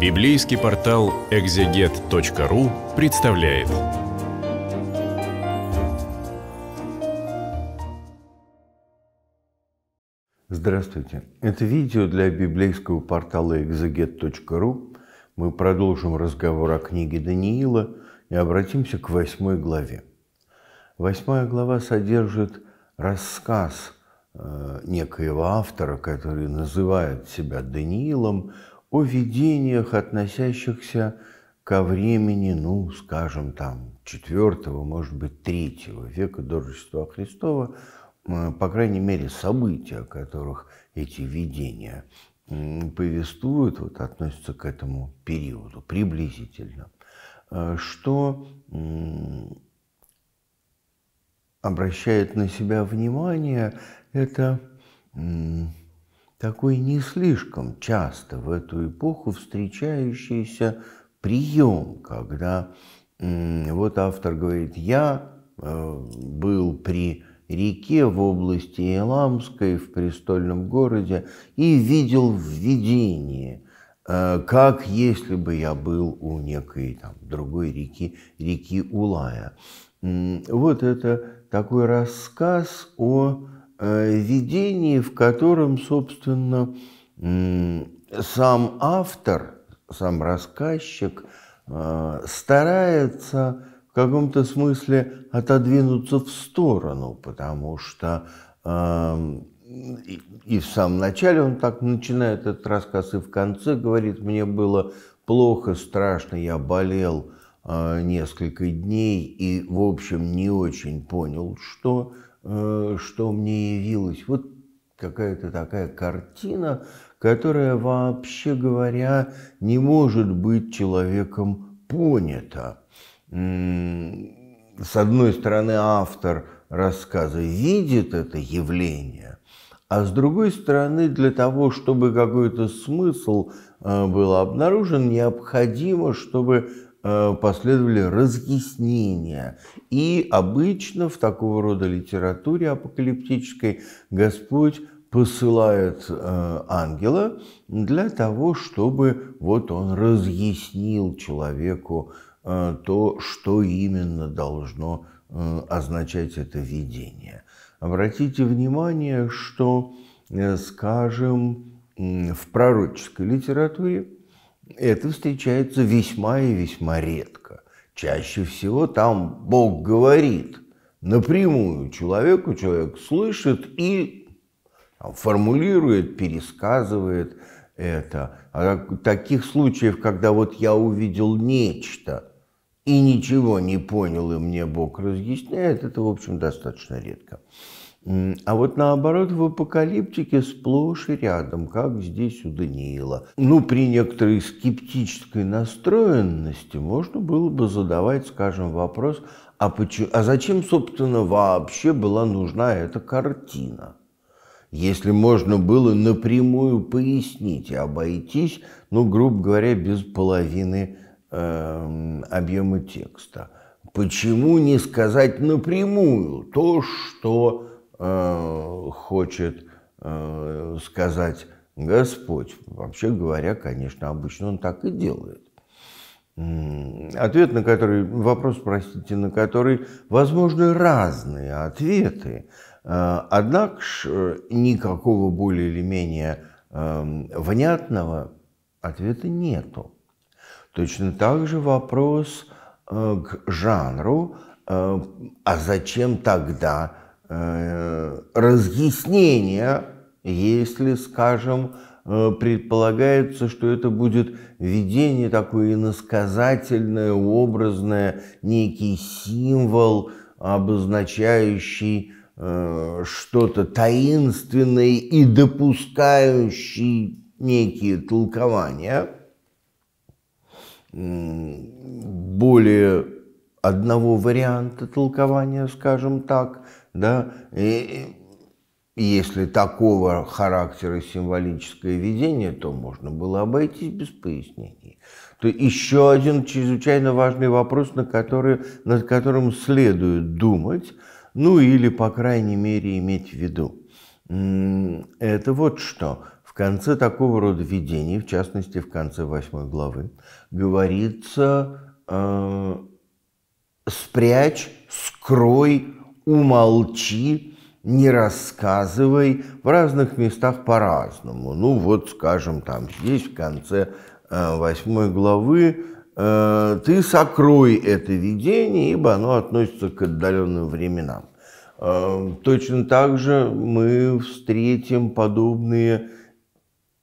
Библейский портал экзегет.ру представляет. Здравствуйте. Это видео для библейского портала экзегет.ру. Мы продолжим разговор о книге Даниила и обратимся к восьмой главе. Восьмая глава содержит рассказ э, некоего автора, который называет себя Даниилом, о видениях, относящихся ко времени, ну, скажем, там, четвертого, может быть, третьего века до Рождества Христова, по крайней мере, события, о которых эти видения повествуют, вот, относятся к этому периоду приблизительно, э, что обращает на себя внимание, это такой не слишком часто в эту эпоху встречающийся прием, когда вот автор говорит, я э, был при реке в области Эламской, в престольном городе, и видел в видении, э, как если бы я был у некой там, другой реки, реки Улая. Вот это такой рассказ о видении, в котором, собственно, сам автор, сам рассказчик э, старается в каком-то смысле отодвинуться в сторону, потому что эм, и в самом начале он так начинает этот рассказ, и в конце говорит, мне было плохо, страшно, я болел э, несколько дней и, в общем, не очень понял, что Э, что мне явилось. Вот какая-то такая картина, которая, вообще говоря, не может быть человеком понята. С одной стороны, автор рассказа видит это явление, а с другой стороны, для того, чтобы какой-то смысл э, был обнаружен, необходимо, чтобы Э, последовали разъяснения. И обычно в такого рода литературе апокалиптической Господь посылает э, ангела для того, чтобы вот он разъяснил человеку э, то, что именно должно означать это видение. Обратите внимание, что, скажем, в пророческой литературе это встречается весьма и весьма редко. Чаще всего там Бог говорит напрямую человеку, человек слышит и формулирует, пересказывает это. А таких случаев, когда вот я увидел нечто и ничего не понял, и мне Бог разъясняет, это, в общем, достаточно редко. А вот наоборот в апокалиптике сплошь и рядом, как здесь у Даниила. Ну, при некоторой скептической настроенности можно было бы задавать, скажем, вопрос, а, почему, а зачем, собственно, вообще была нужна эта картина? Если можно было напрямую пояснить и обойтись, ну, грубо говоря, без половины э, объема текста. Почему не сказать напрямую то, что Э, хочет э, сказать Господь. Вообще говоря, конечно, обычно он так и делает. Ответ на который, вопрос, простите, на который возможны разные ответы. Э, однако ж никакого более или менее внятного ответа нету. Точно так же вопрос к жанру, а зачем тогда разъяснения, если, скажем, э, предполагается, что это будет видение такое иносказательное, образное, некий символ, обозначающий э, что-то таинственное и допускающий некие толкования, более одного варианта толкования, скажем так, да, и, если такого характера символическое видение, то можно было обойтись без пояснений. То еще один чрезвычайно важный вопрос, на который, над которым следует думать, ну или, по крайней мере, иметь в виду. Это вот что. В конце такого рода видений, в частности, в конце восьмой главы, говорится э, «спрячь, скрой, умолчи, не рассказывай» в разных местах по-разному. Ну вот, скажем, там здесь в конце э, восьмой главы э, «ты сокрой это видение, ибо оно относится к отдаленным временам». Э, точно так же мы встретим подобные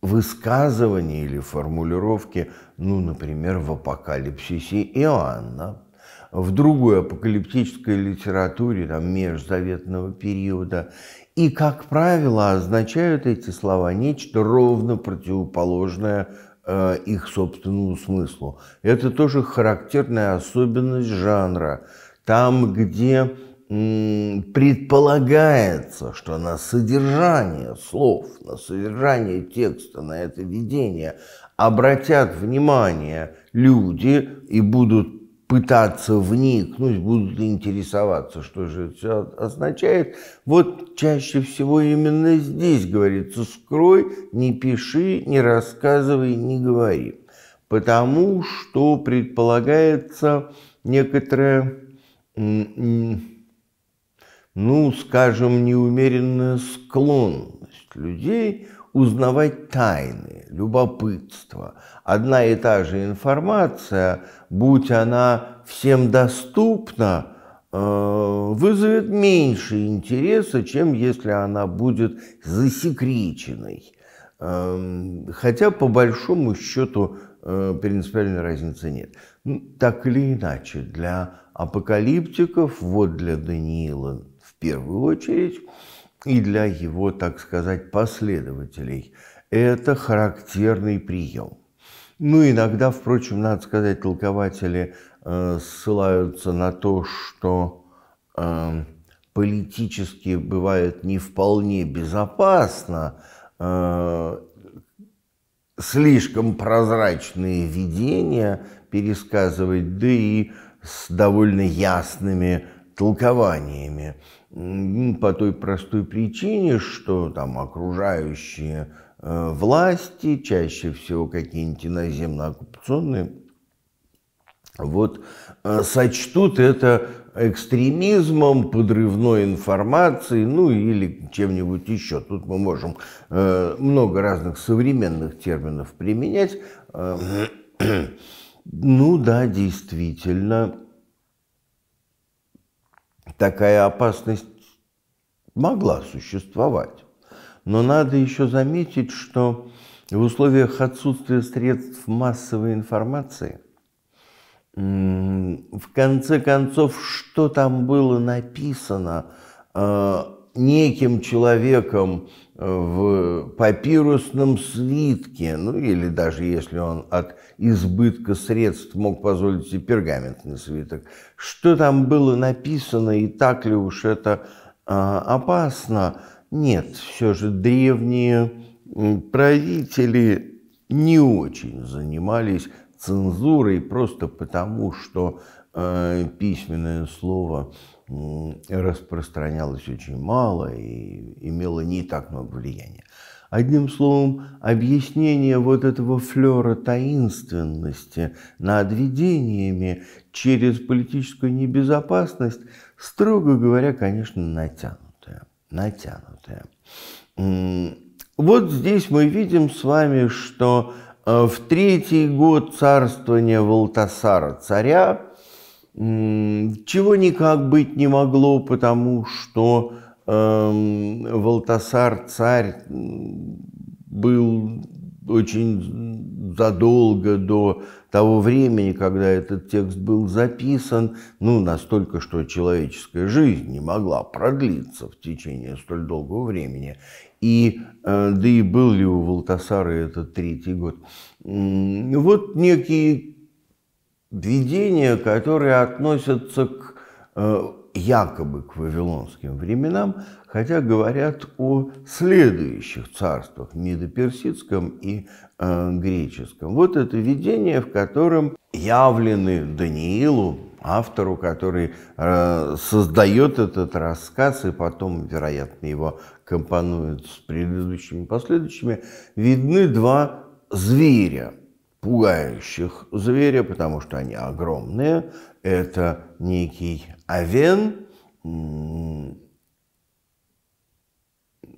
высказывания или формулировки, ну, например, в апокалипсисе Иоанна, в другой апокалиптической литературе там, межзаветного периода. И, как правило, означают эти слова нечто ровно противоположное э, их собственному смыслу. Это тоже характерная особенность жанра. Там, где предполагается, что на содержание слов, на содержание текста, на это видение обратят внимание люди и будут пытаться вникнуть, будут интересоваться, что же это все означает. Вот чаще всего именно здесь говорится, скрой, не пиши, не рассказывай, не говори. Потому что предполагается некоторая ну, скажем, неумеренная склонность людей узнавать тайны, любопытство. Одна и та же информация, будь она всем доступна, э, вызовет меньше интереса, чем если она будет засекреченной. Эм, хотя, по большому счету, э, принципиальной разницы нет. Ну, так или иначе, для апокалиптиков, вот для Даниила первую очередь и для его, так сказать, последователей. Это характерный прием. Ну, иногда, впрочем, надо сказать, толкователи э, ссылаются на то, что э, политически бывает не вполне безопасно э, слишком прозрачные видения пересказывать, да и с довольно ясными толкованиями по той простой причине, что там окружающие э, власти, чаще всего какие-нибудь иноземно-оккупационные, вот э, сочтут это экстремизмом, подрывной информацией, ну или чем-нибудь еще. Тут мы можем э, много разных современных терминов применять. Ну да, действительно, такая опасность могла существовать. Но надо еще заметить, что в условиях отсутствия средств массовой информации, в конце концов, что там было написано э, неким человеком в папирусном свитке, ну или даже если он от избытка средств мог позволить себе пергаментный свиток, что там было написано и так ли уж это а, опасно? Нет, все же древние правители не очень занимались цензурой просто потому, что э, письменное слово распространялось очень мало и имело не так много влияния. Одним словом, объяснение вот этого флера таинственности над видениями через политическую небезопасность, строго говоря, конечно, натянутое. натянутое. Вот здесь мы видим с вами, что э, в третий год царствования Валтасара царя чего никак быть не могло, потому что э, Валтасар царь был очень задолго до того времени, когда этот текст был записан, ну, настолько, что человеческая жизнь не могла продлиться в течение столь долгого времени. И, э, да и был ли у Валтасара этот третий год. Вот некие видения, которые относятся к э, якобы к вавилонским временам, хотя говорят о следующих царствах, медоперсидском и э, греческом. Вот это видение, в котором явлены Даниилу, автору, который э, создает этот рассказ и потом, вероятно, его компонует с предыдущими последующими, видны два зверя, пугающих зверя, потому что они огромные. Это некий овен,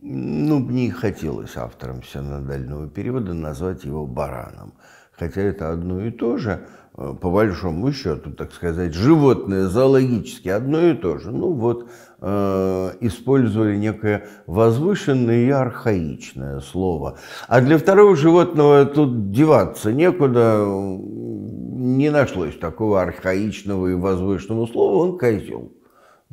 ну, мне хотелось автором синодального перевода назвать его бараном. Хотя это одно и то же, э, по большому счету, так сказать, животное зоологически одно и то же. Ну вот, использовали некое возвышенное и архаичное слово. А для второго животного тут деваться некуда, не нашлось такого архаичного и возвышенного слова, он козел.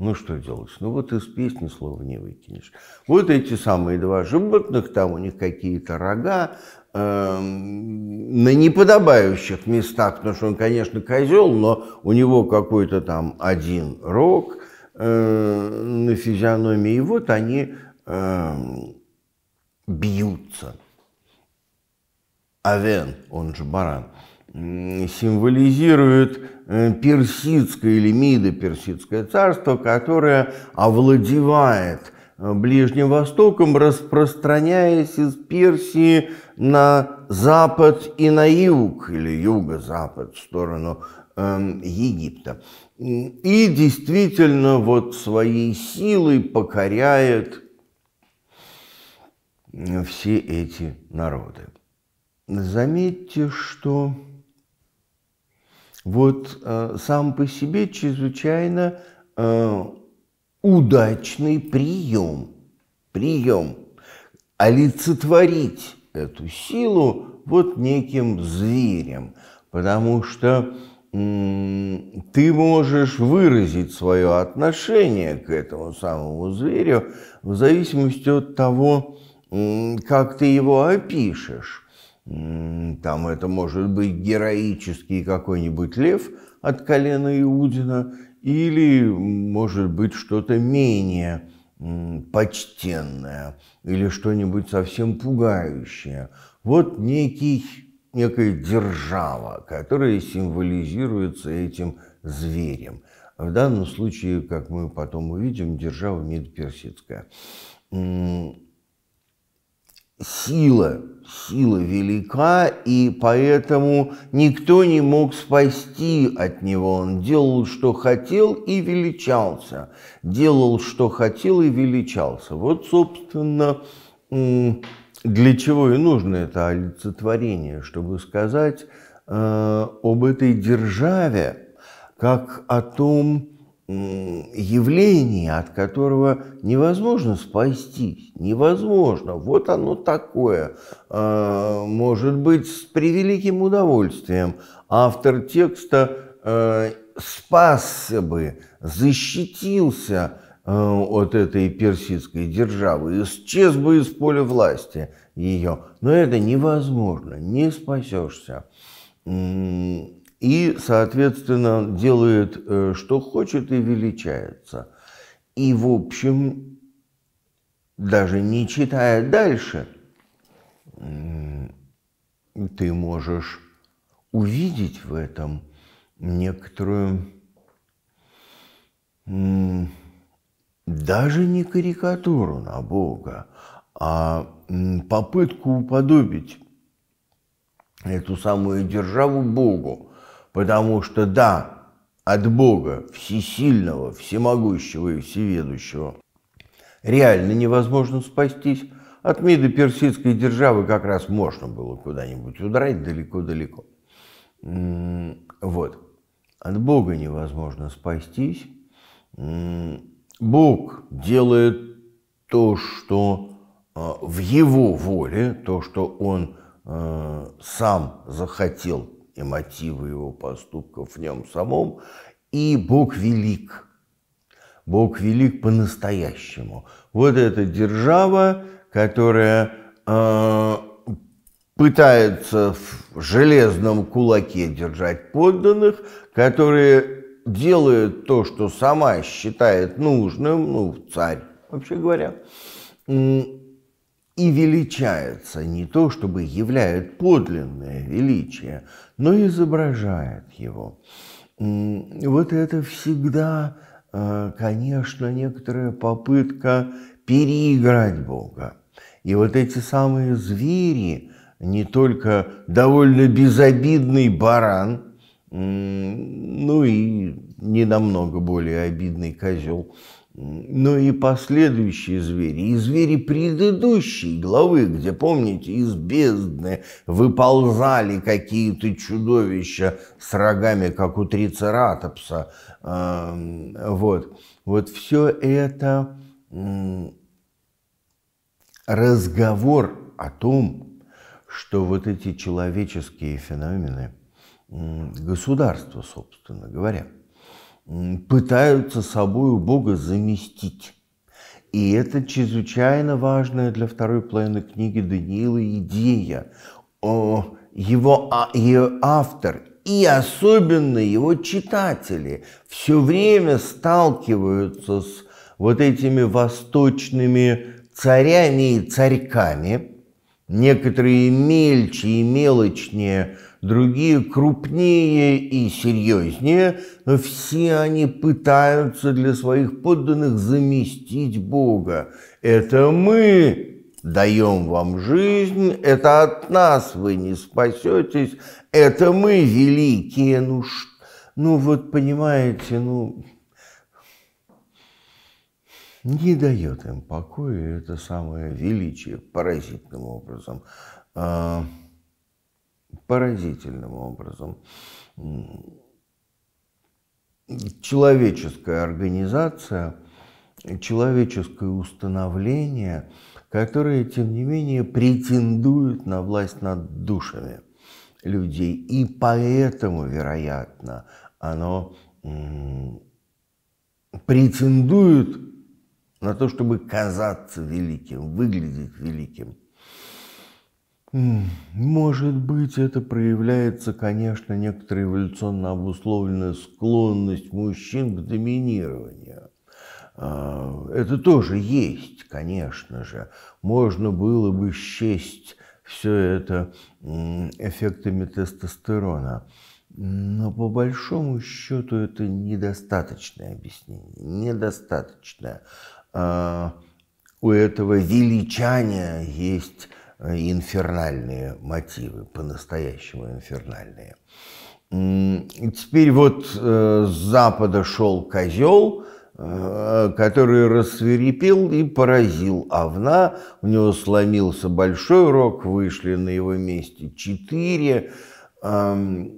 Ну что делать? Ну вот из песни слова не выкинешь. Вот эти самые два животных, там у них какие-то рога, э, на неподобающих местах, потому что он, конечно, козел, но у него какой-то там один рог э, на физиономии, и вот они э, бьются. Авен, он же баран, символизирует э, персидское или мидо-персидское царство, которое овладевает э, Ближним Востоком, распространяясь из Персии на запад и на юг, или юго-запад, в сторону э, Египта. И действительно вот своей силой покоряет все эти народы. Заметьте, что вот э, сам по себе чрезвычайно э, удачный прием, прием олицетворить эту силу вот неким зверем, потому что ты можешь выразить свое отношение к этому самому зверю в зависимости от того, как ты его опишешь. Там это может быть героический какой-нибудь лев от колена Иудина, или может быть что-то менее почтенное, или что-нибудь совсем пугающее. Вот некий, некая держава, которая символизируется этим зверем. В данном случае, как мы потом увидим, держава медперсидская сила, сила велика, и поэтому никто не мог спасти от него. Он делал, что хотел, и величался. Делал, что хотел, и величался. Вот, собственно, для чего и нужно это олицетворение, чтобы сказать э, об этой державе, как о том, явление, от которого невозможно спастись. Невозможно. Вот оно такое. А, может быть, с превеликим удовольствием автор текста а, спасся бы, защитился от этой персидской державы, исчез бы из поля власти ее. Но это невозможно, не спасешься и, соответственно, делает, э, что хочет и величается. И, в общем, даже не читая дальше, ты можешь увидеть в этом некоторую даже не карикатуру на Бога, а попытку уподобить эту самую державу Богу. Потому что да, от Бога всесильного, всемогущего и всеведущего реально невозможно спастись. От МИДа персидской державы как раз можно было куда-нибудь удрать далеко-далеко. Вот. От Бога невозможно спастись. Бог делает то, что а, в Его воле, то, что Он а, сам захотел и мотивы его поступков в нем самом. И Бог велик. Бог велик по-настоящему. Вот эта держава, которая э, пытается в железном кулаке держать подданных, которые делают то, что сама считает нужным, ну, царь, вообще говоря, и величается не то, чтобы являет подлинное величие, но изображает его. Вот это всегда, э, конечно, некоторая попытка переиграть Бога. И вот эти самые звери, не только довольно безобидный баран, ну и не намного более обидный козел, но и последующие звери, и звери предыдущей главы, где, помните, из бездны выползали какие-то чудовища с рогами, как у трицератопса. Вот, вот все это разговор о том, что вот эти человеческие феномены, государства, собственно говоря, пытаются собой Бога заместить. И это чрезвычайно важная для второй половины книги Даниила идея. О, его, а, ее автор и особенно его читатели все время сталкиваются с вот этими восточными царями и царьками, некоторые мельче и мелочнее, другие крупнее и серьезнее, но все они пытаются для своих подданных заместить Бога. Это мы даем вам жизнь, это от нас вы не спасетесь, это мы великие, ну, ну вот понимаете, ну не дает им покоя это самое величие поразительным образом. Поразительным образом. Человеческая организация, человеческое установление, которое, тем не менее, претендует на власть над душами людей. И поэтому, вероятно, оно претендует на то, чтобы казаться великим, выглядеть великим. Может быть, это проявляется, конечно, некоторая эволюционно обусловленная склонность мужчин к доминированию. А, это тоже есть, конечно же. Можно было бы счесть все это эффектами тестостерона. Но по большому счету это недостаточное объяснение. Недостаточное. А, у этого величания есть инфернальные мотивы, по-настоящему инфернальные. Теперь вот э, с запада шел козел, э, который рассверепел и поразил овна. У него сломился большой рог, вышли на его месте четыре. Вообще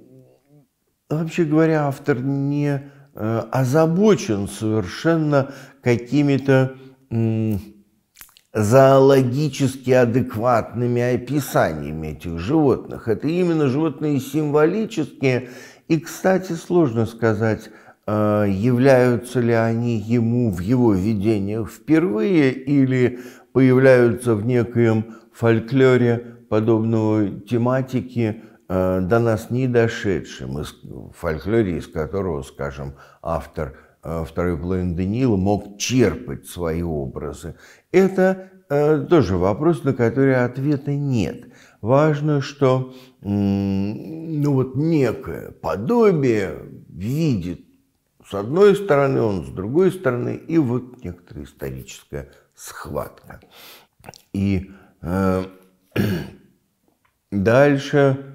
говоря, автор не озабочен совершенно какими-то зоологически адекватными описаниями этих животных. Это именно животные символические. И, кстати, сложно сказать, э, являются ли они ему в его видениях впервые или появляются в некоем фольклоре подобного тематики, э, до нас не дошедшим, из фольклоре, из которого, скажем, автор второй половины Даниила мог черпать свои образы. Это э, тоже вопрос, на который ответа нет. Важно, что ну вот некое подобие видит с одной стороны, он с другой стороны, и вот некоторая историческая схватка. И э, дальше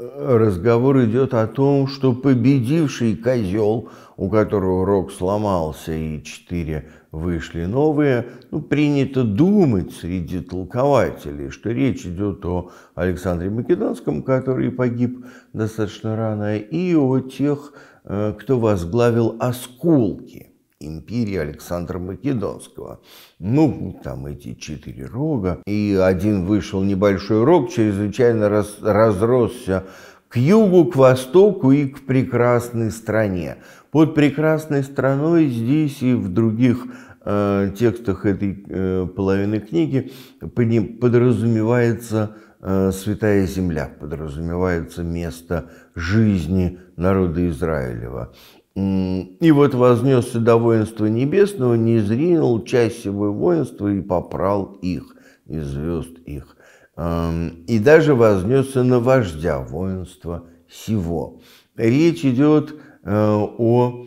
разговор идет о том, что победивший козел, у которого рог сломался и четыре вышли новые, ну, принято думать среди толкователей, что речь идет о Александре Македонском, который погиб достаточно рано, и о тех, э, кто возглавил осколки империи Александра Македонского. Ну, там эти четыре рога. И один вышел небольшой рог, чрезвычайно раз, разросся к югу, к востоку и к прекрасной стране. Под прекрасной страной здесь и в других э, текстах этой э, половины книги подразумевается э, Святая Земля, подразумевается место жизни народа Израилева. И вот вознесся до воинства небесного, не зринул часть его воинства и попрал их, из звезд их. И даже вознесся на вождя воинства сего. речь идет о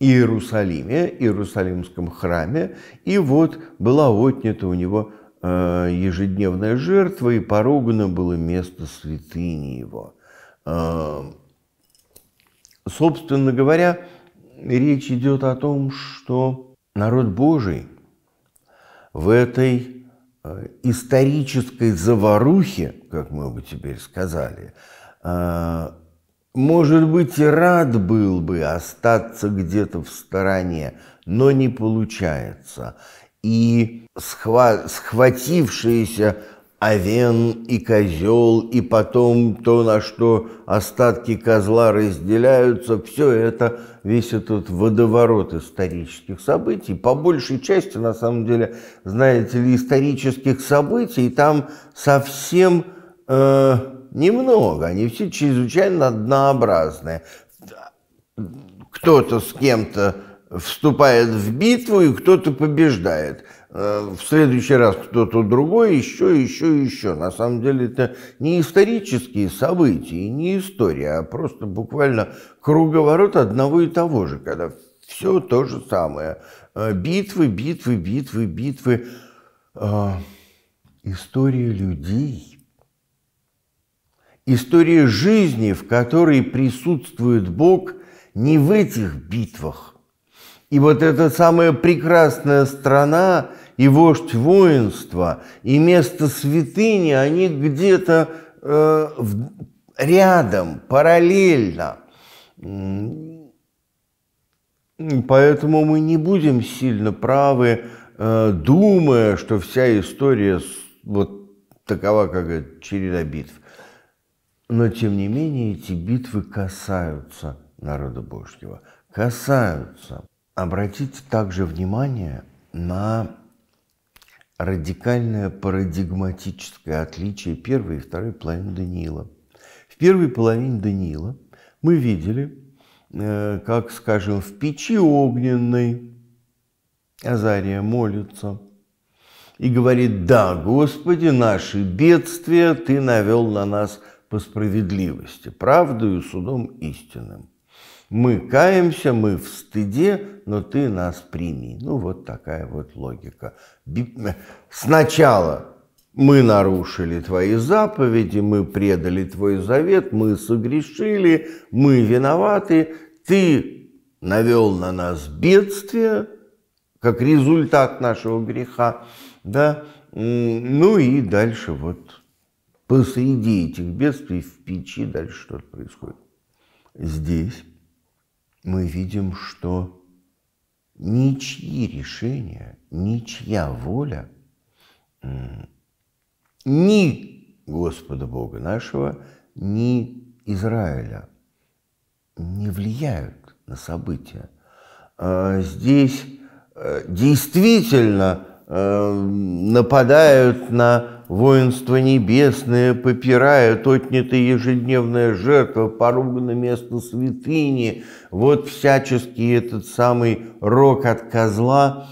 Иерусалиме, Иерусалимском храме, и вот была отнята у него э, ежедневная жертва, и поругано было место святыни его. Э, собственно говоря, речь идет о том, что народ Божий в этой э, исторической заварухе, как мы бы теперь сказали, может быть, и рад был бы остаться где-то в стороне, но не получается. И схва схватившиеся овен и козел, и потом то, на что остатки козла разделяются, все это, весь этот водоворот исторических событий, по большей части, на самом деле, знаете ли, исторических событий, там совсем... Э немного, они все чрезвычайно однообразные. Кто-то с кем-то вступает в битву, и кто-то побеждает. Э, в следующий раз кто-то другой, еще, еще, еще. На самом деле это не исторические события, не история, а просто буквально круговорот одного и того же, когда все то же самое. Э, битвы, битвы, битвы, битвы. Э, история людей – История жизни, в которой присутствует Бог, не в этих битвах. И вот эта самая прекрасная страна и вождь воинства, и место святыни, они где-то э, рядом, параллельно. Поэтому мы не будем сильно правы, э, думая, что вся история вот такова, как череда битв. Но, тем не менее, эти битвы касаются народа Божьего, касаются. Обратите также внимание на радикальное парадигматическое отличие первой и второй половины Даниила. В первой половине Даниила мы видели, э, как, скажем, в печи огненной Азария молится и говорит, да, Господи, наши бедствия Ты навел на нас по справедливости, правдою, судом истинным. Мы каемся, мы в стыде, но ты нас прими. Ну, вот такая вот логика. Сначала мы нарушили твои заповеди, мы предали твой завет, мы согрешили, мы виноваты, ты навел на нас бедствие, как результат нашего греха, да, ну и дальше вот посреди этих бедствий в печи дальше что-то происходит. Здесь мы видим, что ничьи решения, ничья воля ни Господа Бога нашего, ни Израиля не влияют на события. А здесь э, действительно э, нападают на воинство небесное попирает, отнятая ежедневная жертва, поругано место святыни. Вот всячески этот самый рок от козла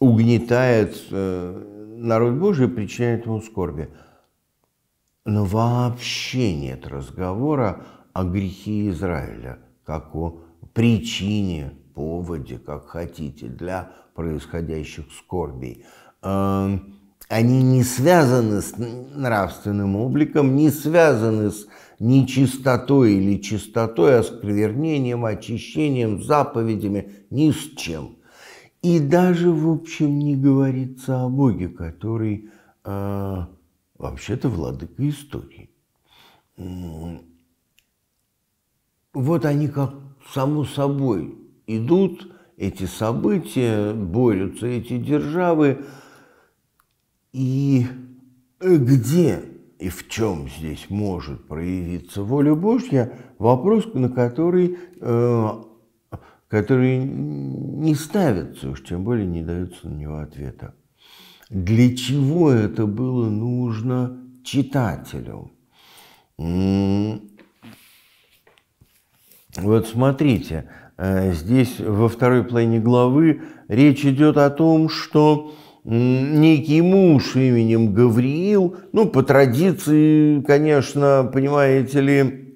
угнетает э, народ Божий, причиняет ему скорби. Но вообще нет разговора о грехе Израиля, как о причине, поводе, как хотите, для происходящих скорбей. Эм, они не связаны с нравственным обликом, не связаны с нечистотой или чистотой, осквернением, очищением, заповедями, ни с чем. И даже, в общем, не говорится о Боге, который э, вообще-то владыка истории. Вот они как само собой идут, эти события, борются эти державы, и где и в чем здесь может проявиться воля Божья, вопрос, на который, э, который не ставится, уж тем более не дается на него ответа. Для чего это было нужно читателю? Вот смотрите, э, здесь во второй половине главы речь идет о том, что некий муж именем Гавриил, ну, по традиции, конечно, понимаете ли,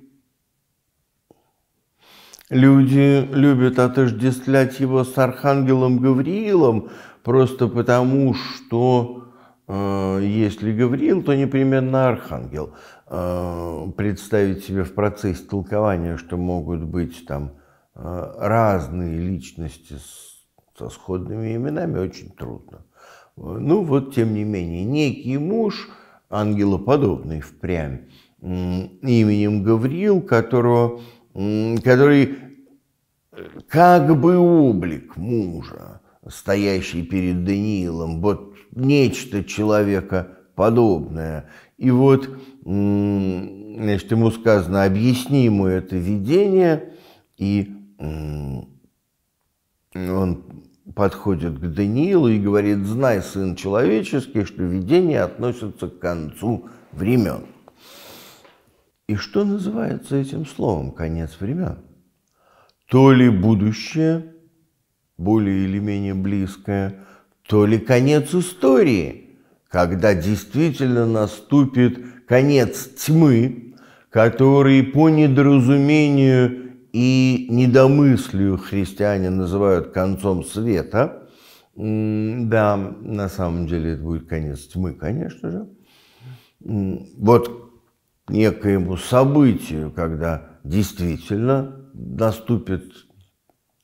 люди любят отождествлять его с архангелом Гавриилом, просто потому что э, если Гавриил, то непременно архангел. Э, представить себе в процессе толкования, что могут быть там э, разные личности с, со сходными именами, очень трудно. Ну вот, тем не менее, некий муж, ангелоподобный впрямь, именем Гавриил, которого, который как бы облик мужа, стоящий перед Даниилом, вот нечто человека подобное. И вот, значит, ему сказано, объясни ему это видение, и он подходит к Даниилу и говорит, знай, сын человеческий, что видение относится к концу времен. И что называется этим словом «конец времен»? То ли будущее, более или менее близкое, то ли конец истории, когда действительно наступит конец тьмы, который по недоразумению и недомыслию христиане называют концом света. Да, на самом деле это будет конец тьмы, конечно же. Вот некоему событию, когда действительно наступит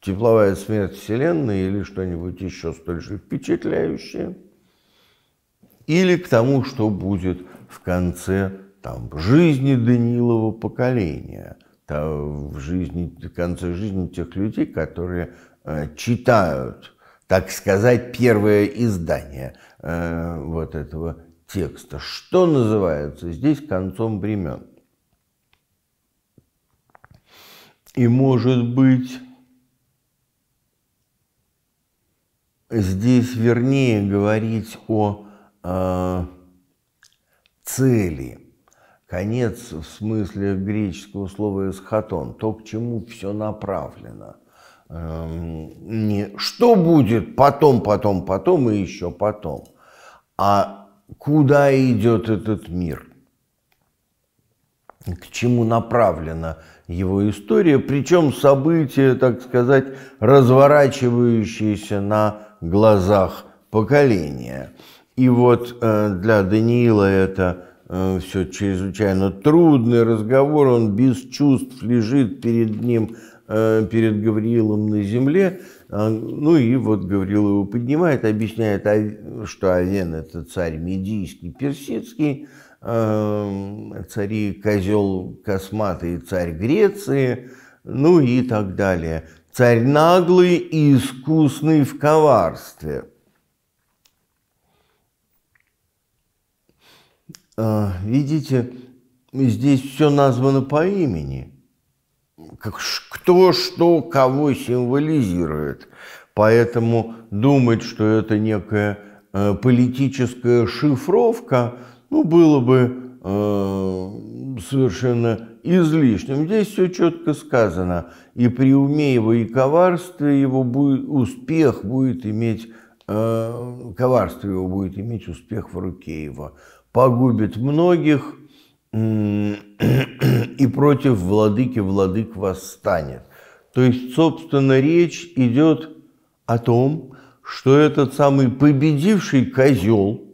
тепловая смерть Вселенной или что-нибудь еще столь же впечатляющее, или к тому, что будет в конце там, жизни Данилова поколения – в жизни, в конце жизни тех людей, которые э, читают, так сказать, первое издание э, вот этого текста. Что называется здесь концом времен? И может быть здесь вернее говорить о э, цели Конец в смысле греческого слова «эсхатон», то, к чему все направлено. Эм, не что будет потом, потом, потом и еще потом, а куда идет этот мир, к чему направлена его история, причем события, так сказать, разворачивающиеся на глазах поколения. И вот э, для Даниила это все чрезвычайно трудный разговор, он без чувств лежит перед ним, э, перед Гавриилом на земле, а, ну и вот Гавриил его поднимает, объясняет, что Авен это царь медийский, персидский, э, цари козел косматый, царь Греции, ну и так далее. Царь наглый и искусный в коварстве – видите, здесь все названо по имени. Как, кто что кого символизирует. Поэтому думать, что это некая э, политическая шифровка, ну, было бы э, совершенно излишним. Здесь все четко сказано. И при уме и коварстве его будет, успех будет иметь, коварство его будет иметь успех в руке его погубит многих и против владыки владык восстанет. То есть, собственно, речь идет о том, что этот самый победивший козел,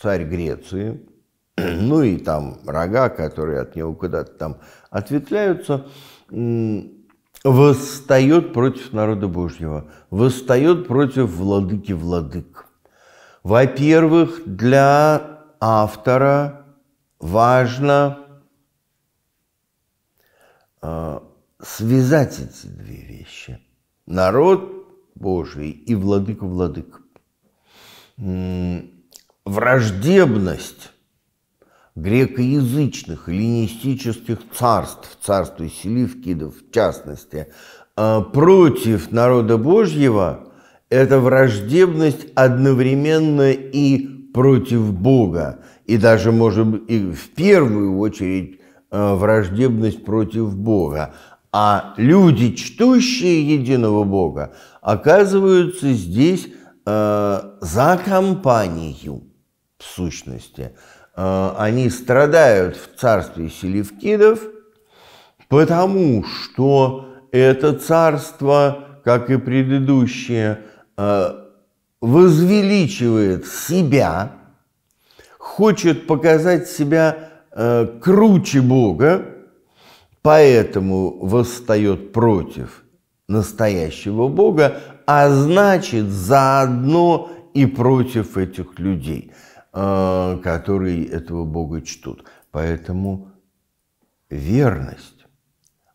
царь Греции, ну и там рога, которые от него куда-то там ответвляются, восстает против народа Божьего, восстает против владыки владык. Во-первых, для автора важно э, связать эти две вещи. Народ Божий и владыка владык. Враждебность грекоязычных, эллинистических царств, царства Селивкидов в частности, э, против народа Божьего – это враждебность одновременно и против Бога, и даже, может быть, и в первую очередь э, враждебность против Бога. А люди, чтущие единого Бога, оказываются здесь э, за компанию, в сущности. Э, они страдают в царстве селевкидов, потому что это царство, как и предыдущее, э, возвеличивает себя, хочет показать себя э, круче Бога, поэтому восстает против настоящего Бога, а значит заодно и против этих людей, которые этого Бога чтут. Поэтому верность,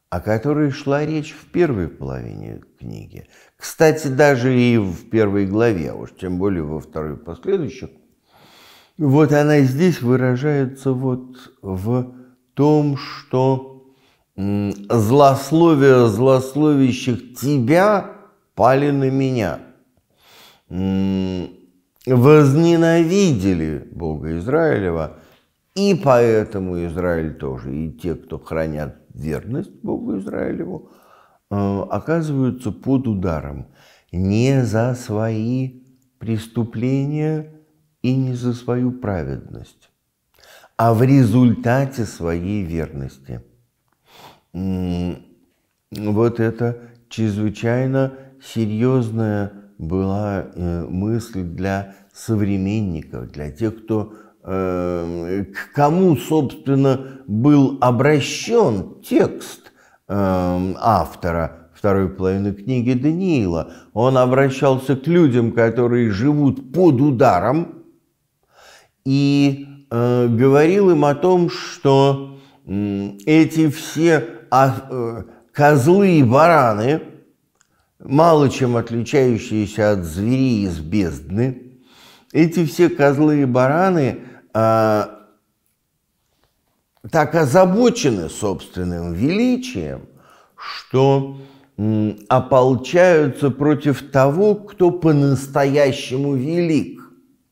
о которой шла речь в первой половине книги, кстати, даже и в первой главе, а уж тем более во второй последующих, вот она здесь выражается вот в том, что злословие злословящих тебя пали на меня. Возненавидели Бога Израилева, и поэтому Израиль тоже, и те, кто хранят верность Богу Израилеву, э, оказываются под ударом не за свои преступления и не за свою праведность, а в результате своей верности – вот это чрезвычайно серьезная была э, мысль для современников, для тех, кто э, к кому, собственно, был обращен текст э, автора второй половины книги Даниила. Он обращался к людям, которые живут под ударом, и говорил им о том, что эти все а э, козлы и бараны, мало чем отличающиеся от зверей из бездны, эти все козлы и бараны а, так озабочены собственным величием, что м, ополчаются против того, кто по-настоящему велик,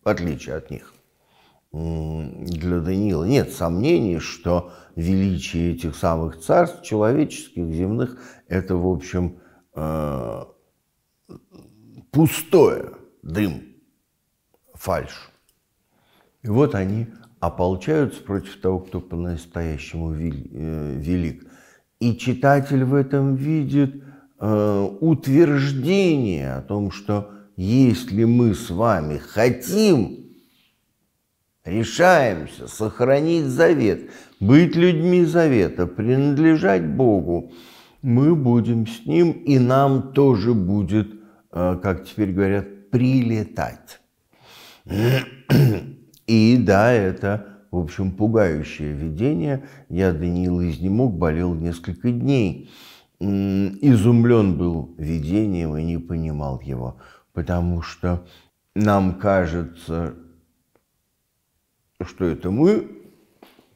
в отличие от них. Для Даниила нет сомнений, что величие этих самых царств человеческих, земных, это, в общем, э, пустое, дым, фальш. И вот они ополчаются против того, кто по-настоящему э, велик. И читатель в этом видит э, утверждение о том, что если мы с вами хотим решаемся сохранить завет, быть людьми завета, принадлежать Богу, мы будем с Ним, и нам тоже будет, э, как теперь говорят, прилетать. И да, это, в общем, пугающее видение. Я, Даниил, изнемог, болел несколько дней. Изумлен был видением и не понимал его, потому что нам кажется, что это мы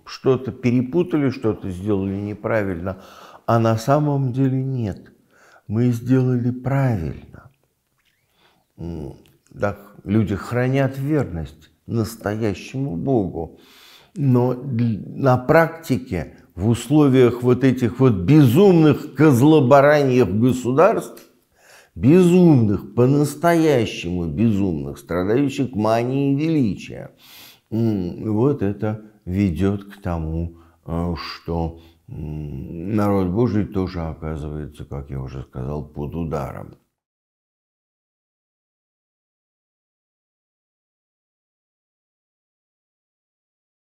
что-то перепутали, что-то сделали неправильно, а на самом деле нет. Мы сделали правильно. Так, люди хранят верность настоящему Богу. Но на практике, в условиях вот этих вот безумных козлобараньих государств, безумных, по-настоящему безумных, страдающих манией величия, вот это ведет к тому, э, что народ Божий тоже оказывается, как я уже сказал, под ударом.